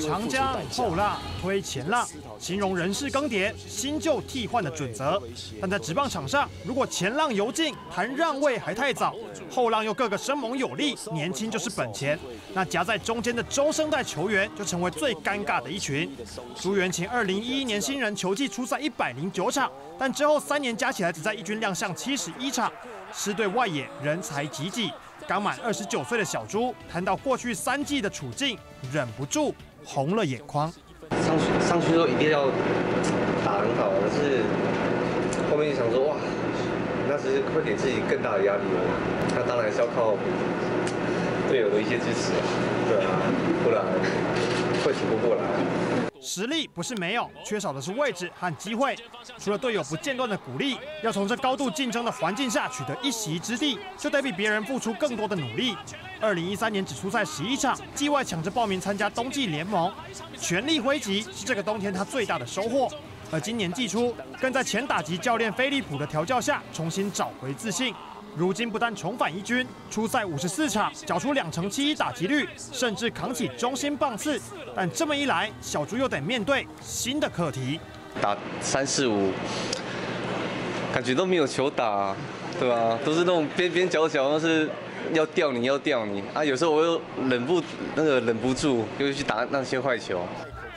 长江后浪推前浪，形容人事更迭、新旧替换的准则。但在职棒场上，如果前浪油尽，谈让位还太早；后浪又个个生猛有力，年轻就是本钱。那夹在中间的中生代球员就成为最尴尬的一群。朱元琴二零一一年新人球季出赛一百零九场，但之后三年加起来只在一军亮相七十一场。师队外野人才济济，刚满二十九岁的小朱谈到过去三季的处境，忍不住红了眼眶。上去上去之后一定要打很好，可是后面就想说哇，那是会给自己更大的压力了。那当然是要靠队友的一些支持啊，对啊，不然。实力不是没有，缺少的是位置和机会。除了队友不间断的鼓励，要从这高度竞争的环境下取得一席之地，就得比别人付出更多的努力。二零一三年只出赛十一场，季外抢着报名参加冬季联盟，全力挥击是这个冬天他最大的收获。而今年季初，更在前打击教练菲利普的调教下，重新找回自信。如今不但重返一军，出赛五十四场，缴出两成七一打击率，甚至扛起中心棒次。但这么一来，小猪又得面对新的课题。打三四五，感觉都没有球打，对吧？都是那种边边角角，都是要吊你要吊你啊！有时候我又忍不那个忍不住，又去打那些坏球。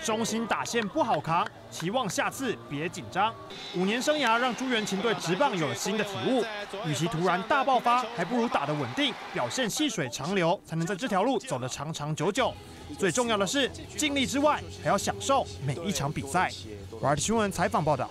中心打线不好扛，期望下次别紧张。五年生涯让朱元琴对直棒有了新的体悟，与其突然大爆发，还不如打得稳定，表现细水长流，才能在这条路走得长长久久。最重要的是，尽力之外，还要享受每一场比赛。玩新闻采访报道。